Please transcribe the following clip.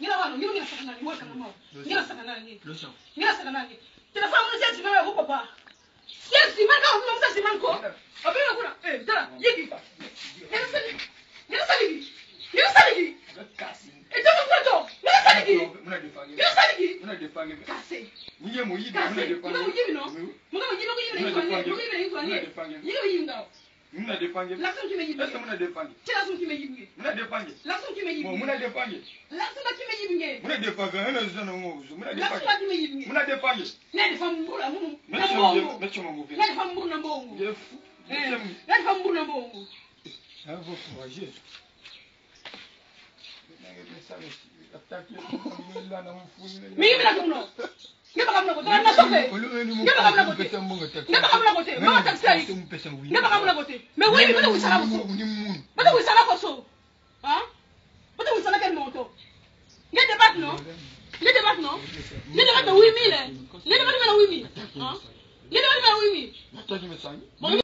ngira wanu ngira ngira sakana ni waka mama ngira sakana ni ngira sakana ni telefone mun sai timawe ko papa sai timawe ka mun sai timawe ko abena kuna eh tara yeki ngira sali ngira sali ngira sali eto mun to ngira sali ngira sali muna defanga kase niye muyidi muna defanga muna muyidi no muna muyidi ko yibira ko yibira ko muna defanga yibira yinga muna depange lakson kime yibuye lakson muna depange tela son kime yibuye muna depange lakson kime yibuye muna depange lakson muna defanga yana zuwa na mu zu muna defanga muna defanga na defa mbura mu na mbongo na chuma mu na defa mbura na mbongo na defa mbura na mbongo hapo kwa Yesu mimi nakumno ngebakamna kote mawatakisayi ngebakamna kote me weli bata kuisala koso bata kuisala koso non ne débat non ne débat na huit mille ne débat na huit mille ne débat na huit